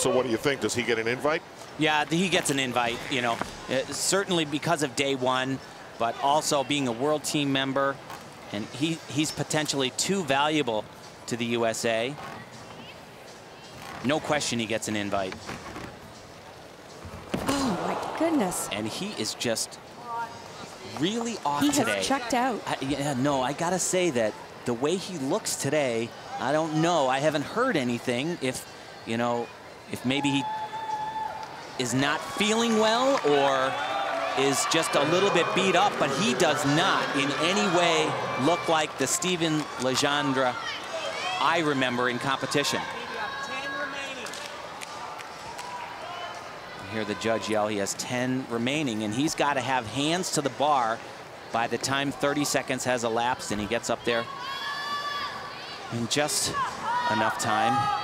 So what do you think? Does he get an invite? Yeah, he gets an invite, you know, uh, certainly because of day one, but also being a world team member. And he, he's potentially too valuable to the USA. No question he gets an invite. Oh, my goodness. And he is just really off he today. He has checked out. I, yeah, no, I got to say that the way he looks today, I don't know. I haven't heard anything. If, you know, if maybe he is not feeling well or is just a little bit beat up, but he does not in any way look like the Steven Legendre I remember in competition. hear the judge yell he has 10 remaining and he's got to have hands to the bar by the time 30 seconds has elapsed and he gets up there in just enough time.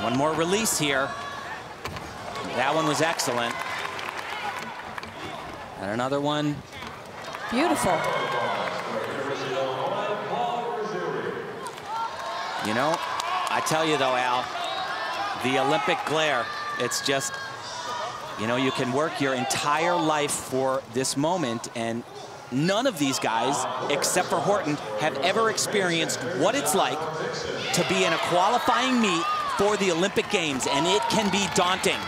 One more release here. That one was excellent. And another one. Beautiful. You know, I tell you though, Al, the Olympic glare, it's just, you know, you can work your entire life for this moment and none of these guys, except for Horton, have ever experienced what it's like to be in a qualifying meet for the Olympic Games, and it can be daunting.